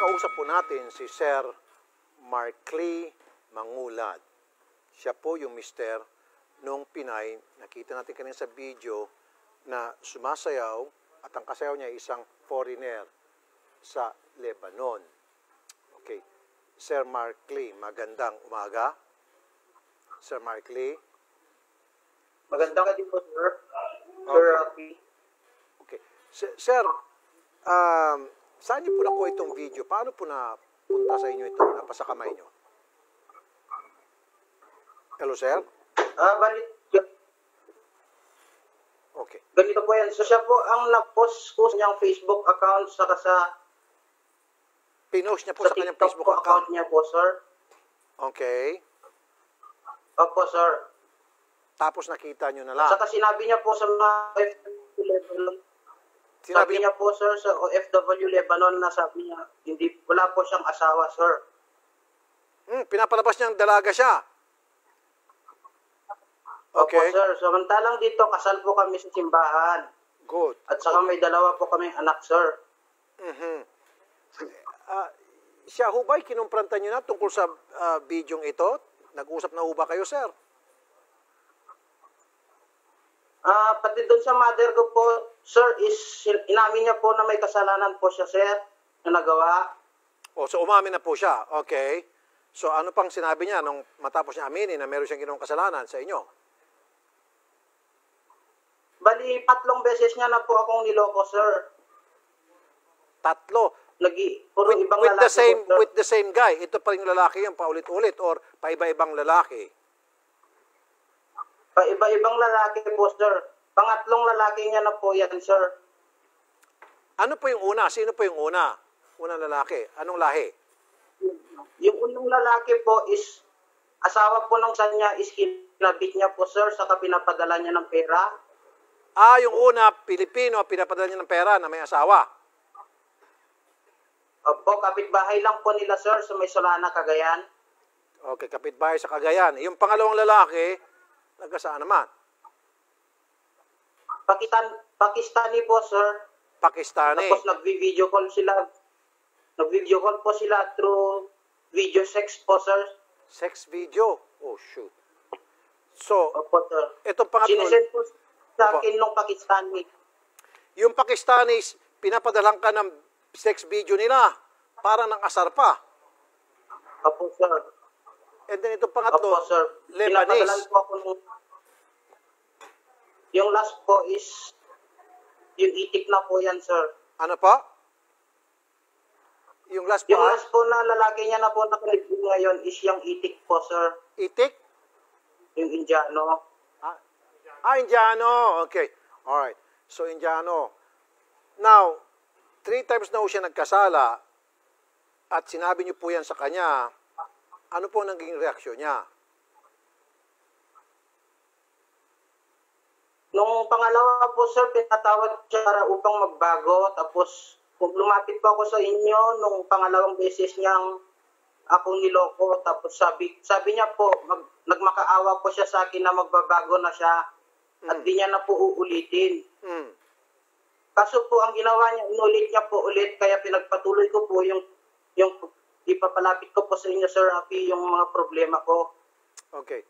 Makakausap po natin si Sir Markley Mangulad. Siya po yung mister nung Pinay. Nakita natin kanina sa video na sumasayaw at ang kasayaw niya ay isang foreigner sa Lebanon. Okay. Sir Markley, magandang umaga. Sir Markley. Magandang ka din po, sir. Sir Okay. Okay. Sir, um, saan niyo po nakuha itong video? Paano po na punta sa inyo ito? Napasa kamay niyo? Hello, sir? Ah, bali, Okay. ganito po yan. So, siya po ang nag-post ko sa niyang Facebook account saka sa, Pinost niya po sa sa kanyang TikTok Facebook account account. niya po, sir. Okay. Opo, sir. Tapos nakita niyo na lang. Saka sinabi niya po sa mga Sinabi niya, po, sir, sa OFW Lebanon na sabi niya, hindi, wala po siyang asawa, sir. hmm, pinapalabas niyang dalaga siya. Opo, Okay. sir. Samantalang dito, kasal po kami sa simbahan. Good. At saka may dalawa po kaming anak, sir. Mhm. Ah, siya ho ba'y kinumpranta niyo na tungkol sa ah, bidyong ito? Nag-usap na ho ba kayo, sir? Ah, pati doon sa mother ko po, sir, is inamin niya po na may kasalanan po siya, sir, na nagawa. O, so umamin na po siya. Okay. So ano pang sinabi niya nung matapos niya aminin na meron siyang ginawang kasalanan sa inyo? Bali, patlong beses niya na po akong niloko, sir. Tatlo. Nagi, puro With, ibang with lalaki the same po, sir. with the same guy. Ito pa rin lalaki yung paulit-ulit or paiba-ibang lalaki. Pa iba-ibang lalaki po, sir. Pangatlong lalaki niya na po yan, sir. Ano po yung una? Sino po yung una? Unang lalaki. Anong lahi? Yung unang lalaki po is, asawa po ng sanya is kinabit niya po, sir, saka pinapadala niya ng pera. Ah, yung una, Pilipino, pinapadala niya ng pera na may asawa. Opo, kapitbahay lang po nila, sir, sa may Solana, Cagayan. Okay, kapitbahay sa Cagayan. Yung pangalawang lalaki, nagkasaan naman? Pakistan, Pakistani po, sir. Pakistani. Tapos nagvi-video call sila. Nagvi-video call po sila through video sex po, sir. Sex video. Oh, shoot. So, Opo, sir. itong pangatlo, Sinesend po sa Opo. akin nung Pakistani. yung Pakistanis, pinapadalang ka ng sex video nila. Parang ng asar pa. Opo, sir. And then itong Opo, pangatlo, sir. Pinapadalan Lebanese. po ako nung... Yung last po is... Yung itik na po yan, sir. Ano pa? Yung last Yung pa, last po na lalaki niya na po nakalibig ngayon is yung itik po, sir. itik? Yung Indiano. Ah, ah, Indiano. Okay. Alright. So, Indiano. Now, three times na ho siya nagkasala at sinabi niyo po yan sa kanya, ano po naging reaksyon niya? Nung pangalawa po, sir, pinatawad siya para upang magbago. Tapos, kung lumapit po ako sa inyo, nung pangalawang beses niyang akong niloko, tapos sabi, sabi niya po, mag, nagmakaawa po siya sa akin na magbabago na siya at di niya na po uulitin. Hmm. Kaso po, ang ginawa niya, inulit niya po ulit, kaya pinagpatuloy ko po yung, yung ipapalapit ko po sa inyo, Sir Rafi, yung mga problema ko. Okay.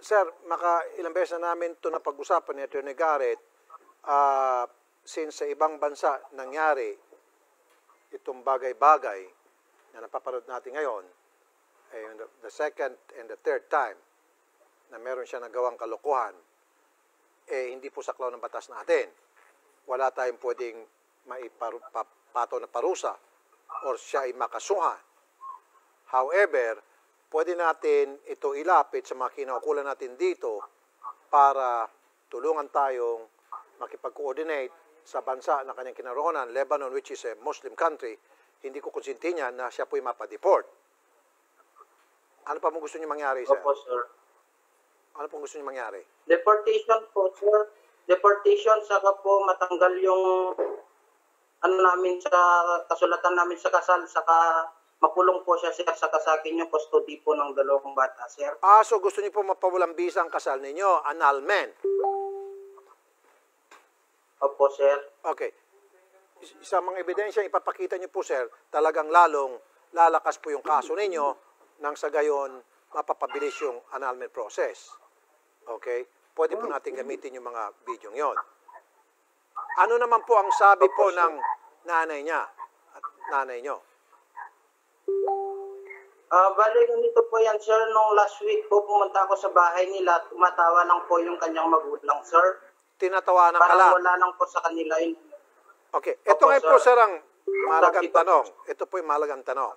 Sir, maka ilang beses na namin ito na pag-usapan ni Atty. Garrett, ah, since sa ibang bansa nangyari itong bagay-bagay na napapanood natin ngayon, eh, the, second and the third time na meron siya nagawang kalokohan, eh, hindi po saklaw ng batas natin. Wala tayong pwedeng maipato na parusa or siya ay makasuhan. However, pwede natin ito ilapit sa mga kinaukulan natin dito para tulungan tayong makipag-coordinate sa bansa na kanyang kinaroonan, Lebanon, which is a Muslim country, hindi ko konsinti niya na siya po'y mapadeport. Ano pa mo gusto niyo mangyari, sir? Opo, sir. Ano pong gusto niyo mangyari? Deportation po, sir. Deportation, saka po matanggal yung ano namin sa kasulatan namin sa kasal, saka makulong po siya sir, saka sa akin yung custody po ng dalawang bata, sir. Ah, so gusto niyo po mapawalang bisa ang kasal ninyo, annulment. Opo, sir. Okay. sa mga ebidensya ipapakita niyo po, sir, talagang lalong lalakas po yung kaso ninyo nang sa gayon mapapabilis yung annulment process. Okay? Pwede po natin gamitin yung mga video yon. Ano naman po ang sabi po ng nanay niya at nanay niyo? Ah, bali ganito po yan, sir. Nung last week po, pumunta ako sa bahay nila. Tumatawa lang po yung kanyang magulang, sir. Tinatawanan ka lang. Parang wala lang po sa kanila yun. Okay. Ito Opo, ngayon po, sir. sir, ang malagang tanong. Ito po yung malagang tanong.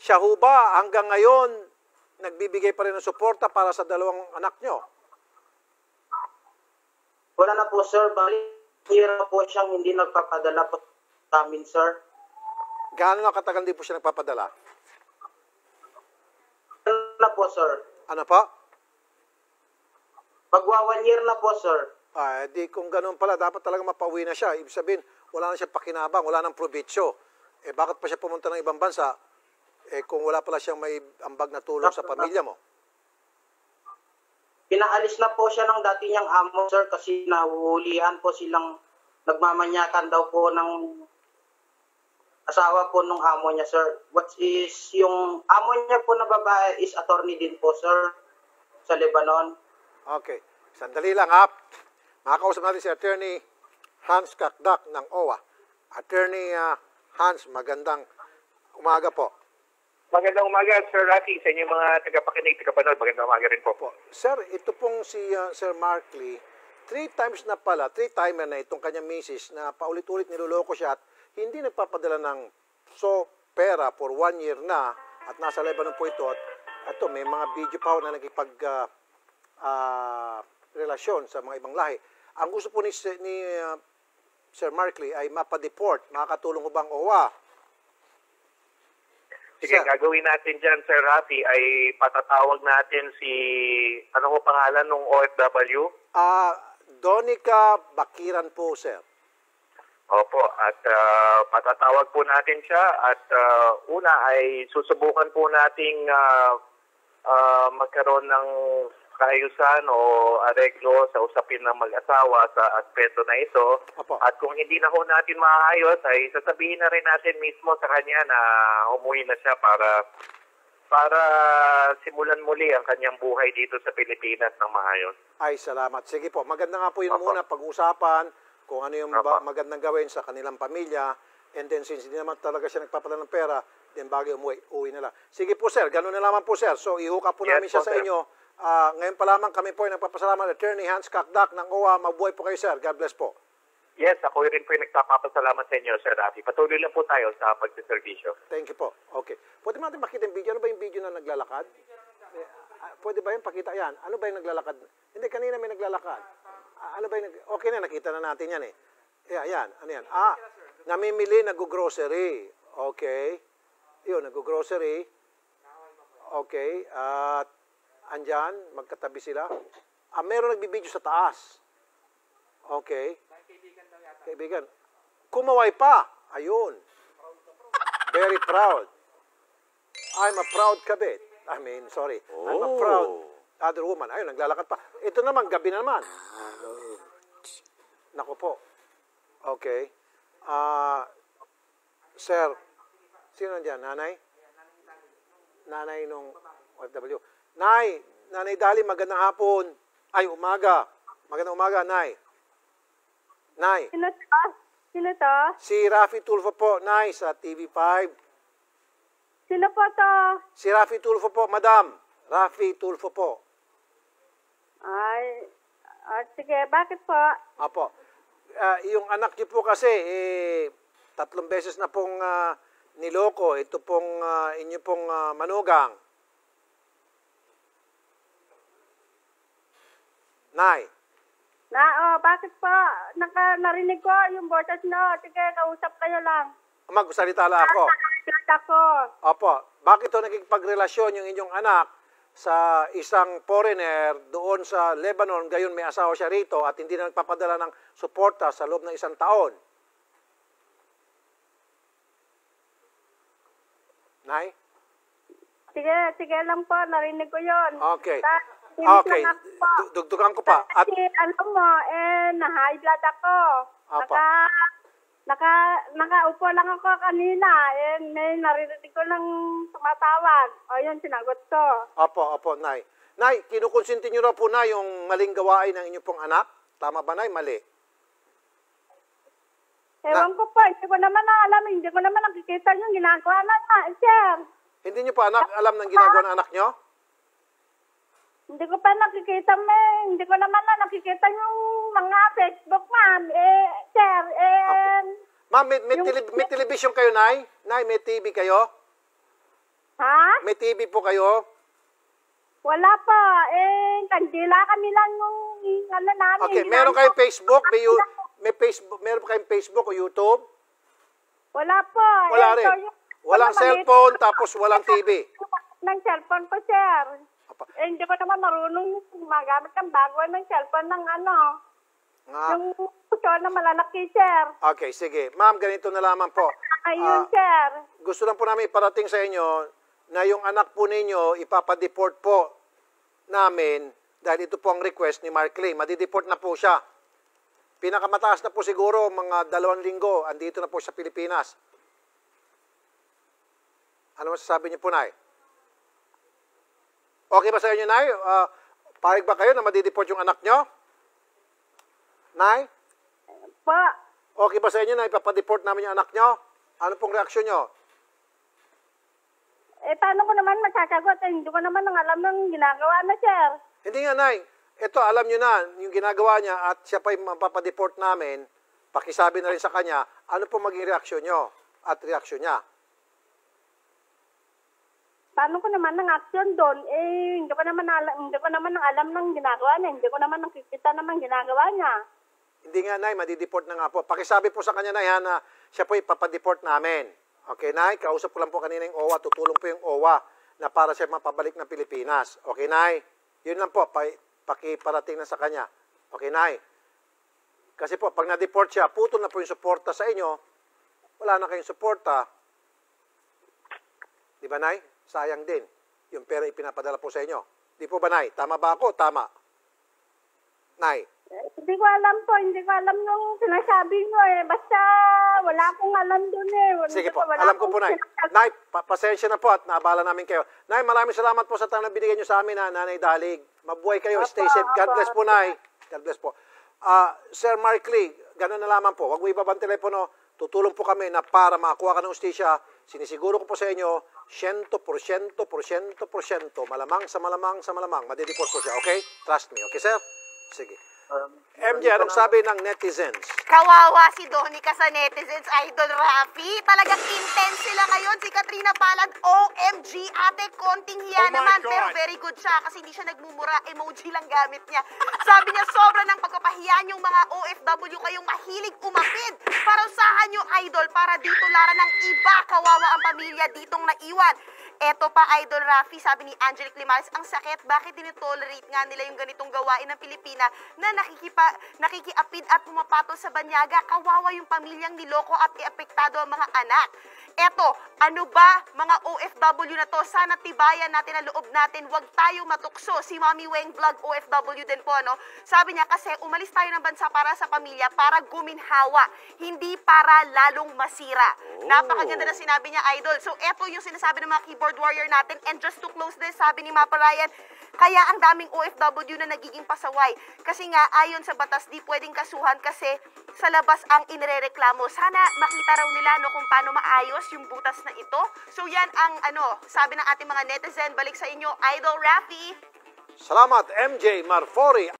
Siya ho ba hanggang ngayon nagbibigay pa rin ng suporta para sa dalawang anak nyo? Wala na po, sir. Bali, hira po siyang hindi nagpapadala po sa amin, sir. Gaano na katagal di po siya nagpapadala? Ano na po, sir? Ano pa? Magwa one year na po, sir. Ah, di kung ganun pala, dapat talaga mapauwi na siya. Ibig sabihin, wala na siya pakinabang, wala nang probitsyo. Eh, bakit pa siya pumunta ng ibang bansa? Eh, kung wala pala siyang may ambag na tulong sa pamilya mo. Pinaalis na po siya ng dati niyang amo, sir, kasi nahuhulihan po silang nagmamanyakan daw po ng asawa po nung amo niya, sir. What is yung amo niya po na babae is attorney din po, sir, sa Lebanon. Okay. Sandali lang, ha? Makakausap natin si Attorney Hans Kakdak ng OWA. Attorney ah, Hans, magandang umaga po. Magandang umaga, Sir Rafi, sa inyong mga tagapakinig, tagapanood. Magandang umaga rin po. po. Sir, ito pong si ah, Sir Mark Lee, three times na pala, three timer na itong kanyang misis na paulit-ulit niloloko siya at hindi nagpapadala ng so pera for one year na at nasa Lebanon po ito at ito may mga video pa na nagipag ah, ah, relasyon sa mga ibang lahi. Ang gusto po ni, ni ah, Sir Mark Lee ay mapadeport. Makakatulong ko bang OWA? Sige, Sir. gagawin natin dyan, Sir Rafi, ay patatawag natin si, ano ko pangalan nung OFW? Ah, Donica Bakiran po, sir. Opo, at ah, patatawag po natin siya at ah, una ay susubukan po nating ah, ah, magkaroon ng kaayusan o areglo sa usapin ng mag-asawa sa aspeto na ito. Opo. At kung hindi na ho natin maayos, ay sasabihin na rin natin mismo sa kanya na umuwi na siya para para simulan muli ang kanyang buhay dito sa Pilipinas ng maayos. Ay, salamat. Sige po, maganda nga po yun Opo. muna pag-usapan kung ano yung ba- magandang gawin sa kanilang pamilya. And then since hindi naman talaga siya nagpapadala ng pera, then bagay umuwi, uwi na lang. Sige po sir, ganun na lamang po sir. So ihuka po Yes namin siya po, sa sir. inyo. Ah, ngayon pa lamang kami po ay nagpapasalamat. Attorney Hans Kakdak ng OWA, mabuhay po kayo sir. God bless po. Yes, ako rin po yung nagpapasalamat sa inyo, Sir Rafi. Patuloy lang po tayo sa pagsiservisyo. Thank you po. Okay. Pwede ba natin makita yung video? Ano ba yung video na naglalakad? Eh, ah, Pwede ba yung pakita yan? Ano ba yung naglalakad? Hindi, kanina may naglalakad. Ah, Ano ba yung nag... Okay na, nakita na natin yan eh. Yeah, yan. Ano yan? Ah, namimili, nag-grocery. Okay. Yun, nag-grocery. Okay. At andyan, magkatabi sila. Ah, meron nagbibideo sa taas. Okay. Kaibigan. Kumaway pa. Ayun. Very proud. I'm a proud kabit. I mean, sorry. I'm a proud other woman. Ayun, naglalakad pa. Ito naman, gabi na naman. Nako po. Okay. Ah, sir, sino nandiyan? Nanay? Nanay nung OFW. Nay, Nanay Dali, magandang hapon. Ay, umaga. Magandang umaga, Nay. Nay, Sino to? Sino to? si Rafi Tulfo po, Nay, sa TV5. Sino po to? Si Rafi Tulfo po, Madam. Rafi Tulfo po. Ay, ah, sige, bakit po? Apo. Ah, yung anak niyo po kasi, eh, tatlong beses na pong ah, niloko. Ito pong ah, inyo pong ah, manugang. Nay, Na, oh, bakit po? Naka, narinig ko yung boses no. Sige, kausap kayo lang. magsalita lang ako. Nakakit ako. Opo, bakit ito naging pagrelasyon yung inyong anak sa isang foreigner doon sa Lebanon, gayon may asawa siya rito at hindi na nagpapadala ng suporta sa loob ng isang taon? Nay? Sige, sige lang po. Narinig ko yun. Okay. Ta- tinis Okay, lang ako po. du- dugtugan ko pa. At Kasi, alam mo, eh, na-high blood ako. Apa. Naka, Naka, nakaupo lang ako kanina. Eh, may naririnig ko lang tumatawag. O yun, sinagot ko. Opo, opo, Nay. Nay, kinukonsinti niyo raw po na yung maling gawain ng inyong pong anak? Tama ba, Nay? Mali. Ewan ko po, hindi ko naman na alam, hindi ko naman nakikita yung ginagawa na nga, sir. Hindi niyo pa anak alam ng ginagawa ng anak niyo? Hindi ko pa nakikita, me. Hindi ko naman na nakikita yung mga Facebook, ma'am. Eh, sir, eh, Ma'am, may, may, Yung- tele- may television kayo, Nay? Nay, may TV kayo? ha? May TV po kayo? Wala pa. Eh, kandila kami lang yung, ano namin. Okay, meron kayong Facebook? May, you, may Facebook, meron kayong Facebook o YouTube? Wala po. Wala Eh, rin. so yung- Walang wala maliit- cellphone, tapos walang TV. ng cellphone ko, sir. Apa. Eh, hindi ko naman marunong magamit ng bago ng cellphone ng ano. Nga. Yung puso na malalaki, sir. Okay, sige. Ma'am, ganito na lamang po. Ayun, Ah, sir. gusto lang po namin iparating sa inyo na yung anak po ninyo ipapadeport po namin dahil ito po ang request ni Mark Lee. Madideport na po siya. Pinakamataas na po siguro mga dalawang linggo andito na po sa Pilipinas. Ano masasabi niyo po, Nay? Okay ba sa inyo, Nay? Uh, parig ba kayo na madideport yung anak niyo? Nay? Po. Okay ba sa inyo na ipapadeport namin yung anak niyo? Ano pong reaksyon niyo? Eh, paano ko naman masasagot? Eh, hindi ko naman ang alam ng ginagawa na, sir. Hindi nga, Nay. Ito, alam nyo na, yung ginagawa niya at siya pa yung mapapadeport namin, pakisabi na rin sa kanya, ano po maging reaksyon nyo at reaksyon niya. Paano ko naman ang action doon? Eh, hindi ko naman alam, hindi ko naman ang alam ng ginagawa niya. Hindi ko naman nakikita naman ginagawa niya. Hindi nga, Nay, madideport na nga po. Pakisabi po sa kanya, Nay, ha, na siya po ipapadeport namin. Okay, Nay? Kausap ko lang po kanina yung OWA. Tutulong po yung OWA na para siya mapabalik ng Pilipinas. Okay, Nay? Yun lang po. Pa, pakiparating na sa kanya. Okay, Nay? Kasi po, pag na-deport siya, putol na po yung suporta sa inyo. Wala na kayong suporta. Di ba, Nay? Sayang din. Yung pera ipinapadala po sa inyo. Di po ba, Nay? Tama ba ako? Tama. Nay? Eh, hindi ko alam po, hindi ko alam yung sinasabi mo eh. Basta wala akong alam doon eh. Wala, Sige po, wala alam ko po, Nay. sinasabi. Nay, pa- pasensya na po at naabala namin kayo. Nay, maraming salamat po sa time na binigay nyo sa amin, ha, Nanay Dalig. Mabuhay kayo, stay Apa, safe. God apa, bless po, Nay. God bless po. Ah, Sir Mark Lee, ganun na lamang po. Huwag mo ibabang telepono. Tutulong po kami na para makakuha ka ng ustisya. Sinisiguro ko po sa inyo, 100%, porsyento, porsyento, porsyento, malamang sa malamang sa malamang. Madideport po siya, okay? Trust me, okay, sir? Sige. MJ, anong sabi ng netizens? Kawawa si Donica sa netizens, Idol Rafi. Talagang intense sila ngayon. Si Katrina Palad, OMG, ate, konting hiya Oh naman. God. Pero very good siya kasi hindi siya nagmumura. Emoji lang gamit niya. Sabi niya, sobra ng pagpapahiya yung mga OFW kayong mahilig umapid. Parusahan niyo, Idol, para dito lara ng iba. Kawawa ang pamilya ditong naiwan. Eto pa, Idol Rafi, sabi ni Angelic Limares, ang sakit, bakit tinitolerate nga nila yung ganitong gawain ng Pilipina na nakikipa, nakikiapid at pumapatol sa banyaga? Kawawa yung pamilyang niloko at iapektado ang mga anak. Eto, ano ba mga OFW na to? Sana tibayan natin ang loob natin. Huwag tayo matukso. Si Mami Weng Vlog OFW din po, no? Sabi niya kasi umalis tayo ng bansa para sa pamilya, para guminhawa, hindi para lalong masira. Napakaganda na sinabi niya, Idol. So, eto yung sinasabi ng mga keyboard warrior natin. And just to close this, sabi ni Mapa Ryan, kaya ang daming OFW na nagiging pasaway. Kasi nga, ayon sa batas, di pwedeng kasuhan kasi sa labas ang inirereklamo. Sana makita raw nila no, kung paano maayos yung butas na ito. So yan ang ano, sabi ng ating mga netizen. Balik sa inyo, Idol Rafi. Salamat, MJ Marfori.